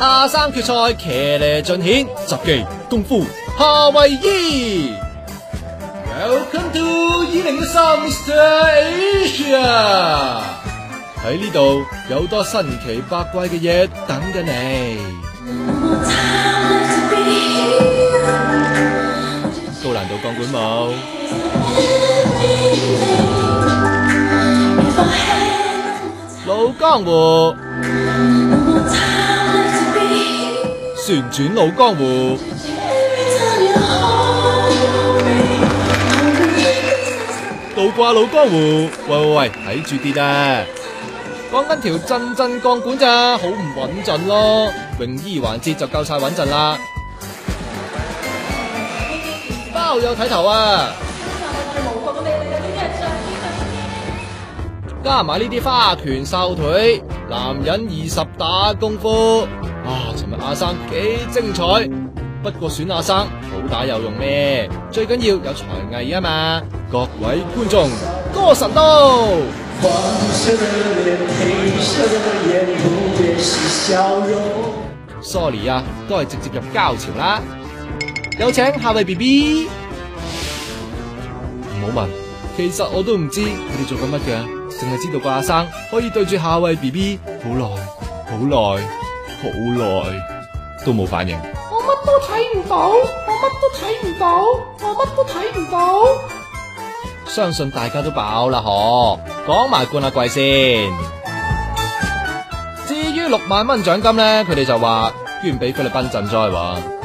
亚三决赛，骑呢尽显杂技功夫。夏威夷，Welcome to 2030 Asia。喺呢度有多神奇百怪嘅嘢等紧你。高难度钢管舞，老江湖。旋转老江湖，倒挂老江湖，喂喂喂，睇住啲啊！讲紧条震震钢管咋，好唔稳阵咯。泳衣环节就够晒稳阵啦。包有睇头啊！加埋呢啲花拳瘦腿，男人二十打功夫。啊！寻日阿生几精彩，不过选阿生好打有用咩？最紧要有才艺啊嘛！各位观众歌神到，Sorry 啊，都系直接入交潮啦！有请下位 B B，唔好问，其实我都唔知佢哋做紧乜嘅，净系知道个阿生可以对住下位 B B 好耐好耐。好耐都冇反应，我乜都睇唔到，我乜都睇唔到，我乜都睇唔到。相信大家都饱啦，嗬？讲埋冠阿季先。至于六万蚊奖金咧，佢哋就话捐俾菲律宾赈灾